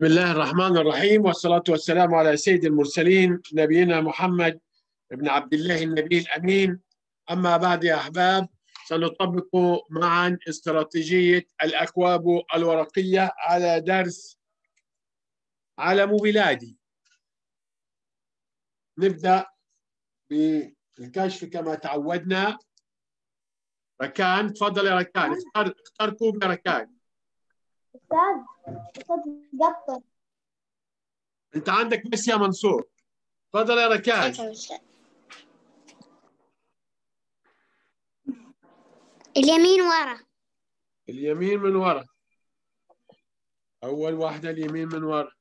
بسم الله الرحمن الرحيم والصلاة والسلام على سيد المرسلين نبينا محمد بن عبد الله النبي الأمين. أما بعد يا أحباب سنطبق معا استراتيجية الأكواب الورقية على درس علم بلادي. نبدأ بالكشف كما تعودنا. ركان تفضل يا ركان. اختار اختار كوب يا ركان. أستاذ أستاذ قطة أنت عندك بس يا منصور. تفضل يا ركان اليمين ورا. اليمين من ورا. أول واحدة اليمين من ورا.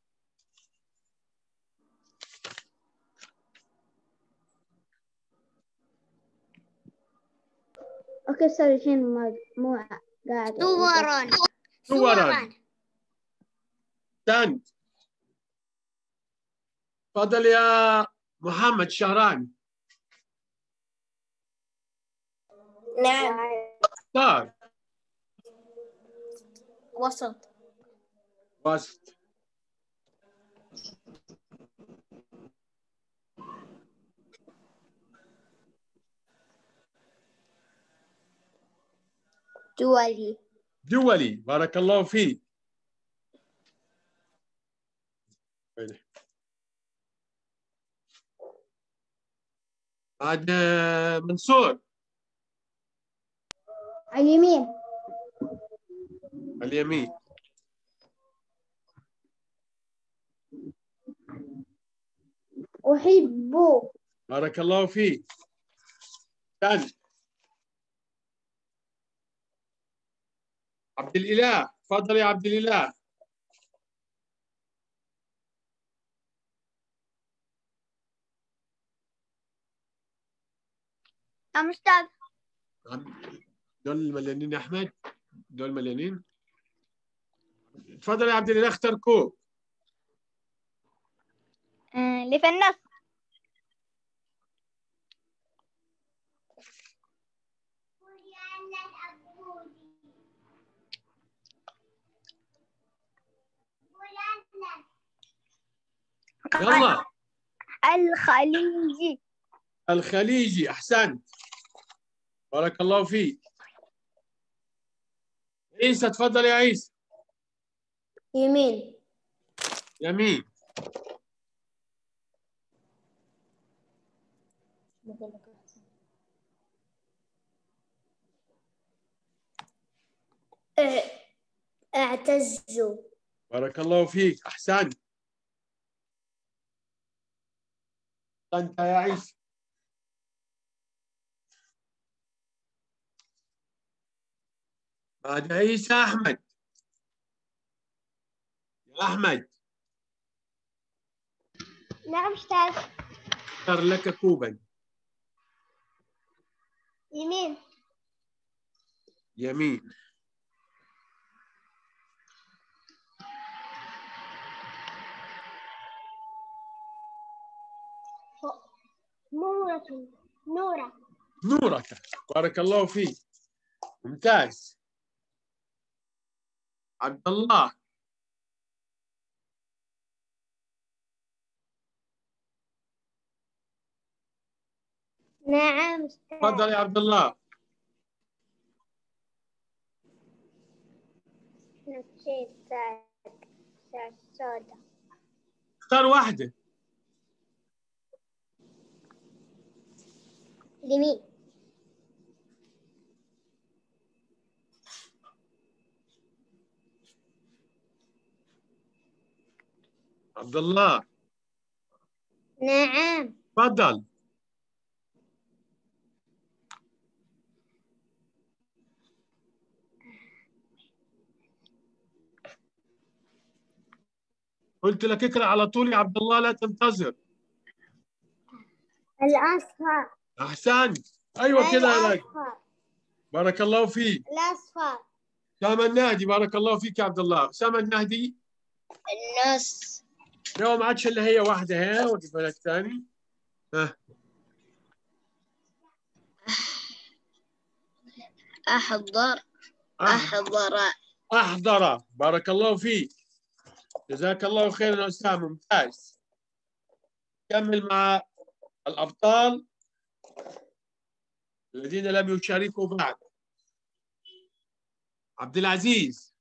أوكي أستاذ الحين ما مو قاعد صورا صورا تاني. تفضل يا محمد شهران نعم. اختار. وسط. وسط. دولي دولي بارك الله فيك. بعد منصور. على اليمين. اليمين. أحب بارك الله فيك. ثاني عبد الإله. تفضل يا عبد الإله. نعم أستاذ. عم- دول مليانين يا أحمد. دول مليانين. تفضل يا عبد الإله اختر كوب اللي يلا. الخليجي. الخليجي أحسنت بارك الله فيك. عيسى تفضل يا عيسى. يمين. يمين. أعتز بارك الله فيك. أحسنت أنت يا عيسى. بعد عيسى أحمد. يا أحمد. نعم أستاذ. اختر لك كوبا. يمين. يمين. نورة نورة. نورك. بارك الله فيك. ممتاز. عبد الله. نعم تفضل يا عبد الله. نسيت ساعة سوداء اختار واحدة. اليمين عبد الله. نعم. تفضل. قلت لك اقرأ على طول يا عبد الله لا تنتظر. الأصفر احسنت أيوه كده يا لك بارك الله فيك. الأصفر. اسامه النهدي بارك الله فيك يا عبد الله. اسامه النهدي. النص. اليوم ما عادش إلا هي واحدة ها واجيب لك ثاني. ها. أحضر. أح- أحضر. أحضر. بارك الله فيك. جزاك الله خيرا أسامة ممتاز. كمل مع الأبطال. الذين لم يشاركوا بعد. عبد العزيز.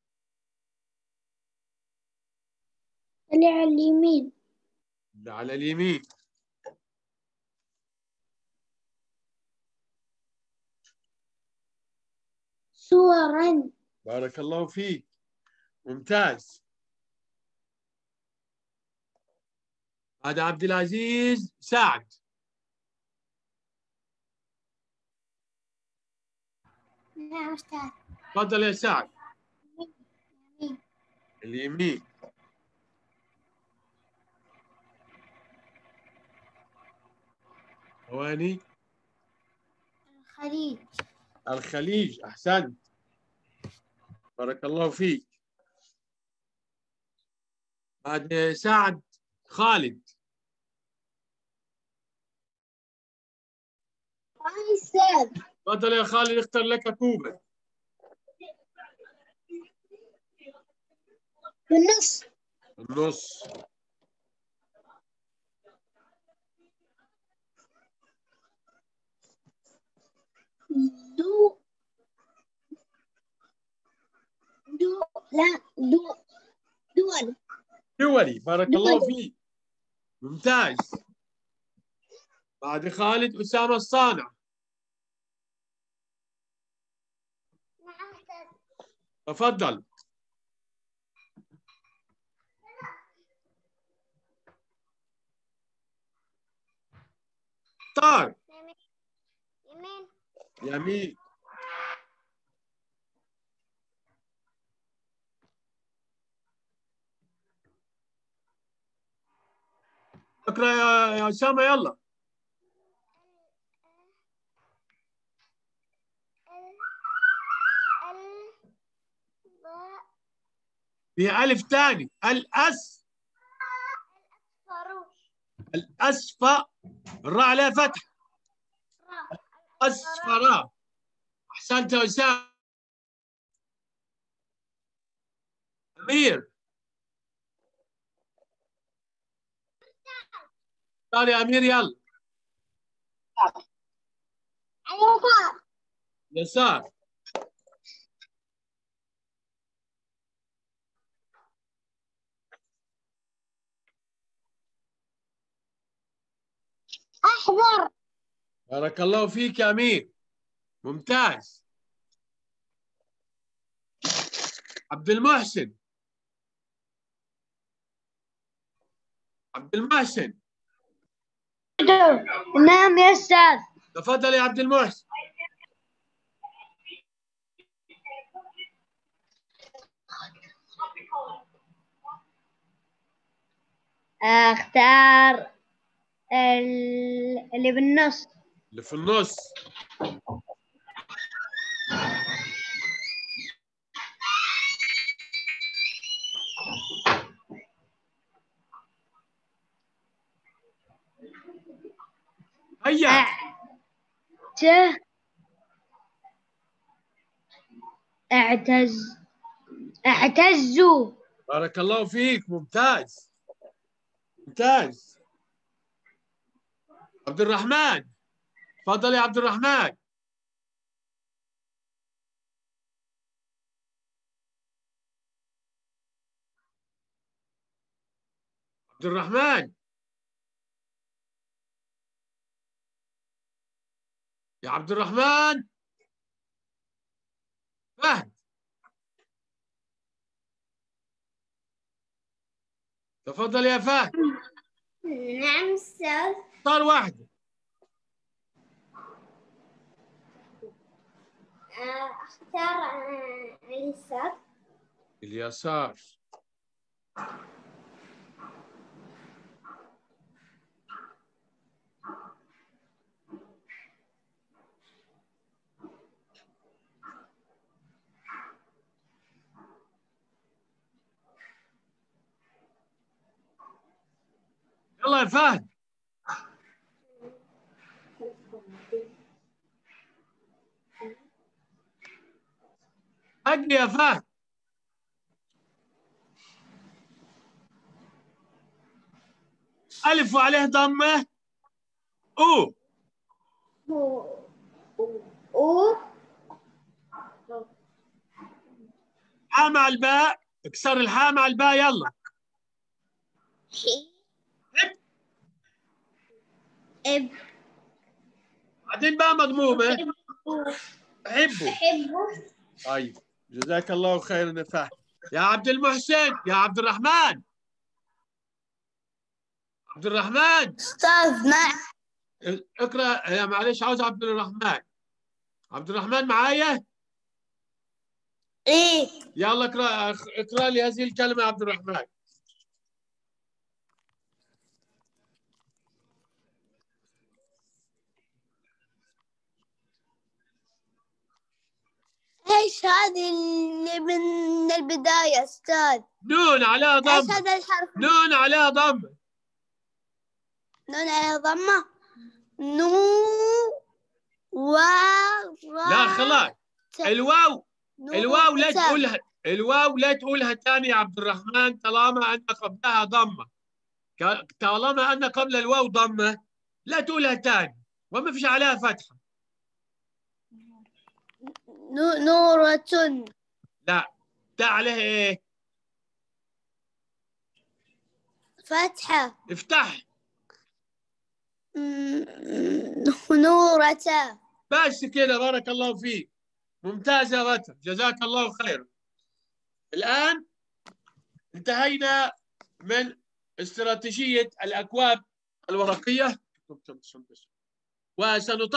اللي على اليمين. اللي على اليمين. صورا. بارك الله فيك. ممتاز. هذا عبد العزيز سعد. نعم أستاذ تفضل يا سعد. يمين. اليمين. ثواني. الخليج. الخليج أحسنت. بارك الله فيك. بعد سعد خالد. أستاذ تفضل يا خالد اختر لك كوبا في النص. النص. دو. دو. لا دو. دول. دولي بارك الله دولي. فيك. ممتاز. بعد خالد أسامة الصانع نعم أستاذ تفضل. طار. يمين. يمين اقرا يا اسامه يلا. في ألف ثاني الأس. الاسفى الراء عليها فتح. اصفراء أحسنت يا اسامه أمير. تعال يا أمير يلا. اليسار يسار. أحضر بارك الله فيك يا أمير. ممتاز. عبد المحسن. عبد المحسن. نعم يا أستاذ. تفضل يا عبد المحسن. أختار اللي بالنص. اللي في النص. هيا. ت اعتز اعتزوا. بارك الله فيك. ممتاز. ممتاز. عبد الرحمن تفضل يا عبد الرحمن عبد الرحمن يا عبد الرحمن فهد. تفضل يا فهد. نعم أستاذ. أختار واحدة اختار اليسار اليسار. يلا يا فهد. أجري يا فهد. ألف وعليه ضمة. أو. أو. حاء مع الباء. اكسر الحاء مع الباء. يلا. إب بعدين باء مضمومة. حبوا أحبه. طيب جزاك الله خير نفاح. يا عبد المحسن يا عبد الرحمن. عبد الرحمن. أستاذ نعم اقرأ يا معلش عاوز عبد الرحمن. عبد الرحمن معايا؟ إيه. يلا اقرأ اقرأ لي هذه الكلمة يا عبد الرحمن. إيش هذه اللي من البداية أستاذ. نون على ضم. هذا الحرف. نون على ضم. نون على ضمة نو و لا خلاص. الواو. الواو لا. تقولها. الواو لا تقولها ثاني يا عبد الرحمن طالما أن قبلها ضمه ك- طالما أن قبل الواو ضمه لا تقولها ثاني وما فيش عليها فتحة. نو نورة لا تاء عليها إيه؟ فتحة افتح. نورة بس كده بارك الله فيك. ممتاز يا رتب جزاك الله خير. الآن انتهينا من استراتيجية الأكواب الورقية. وسنطبق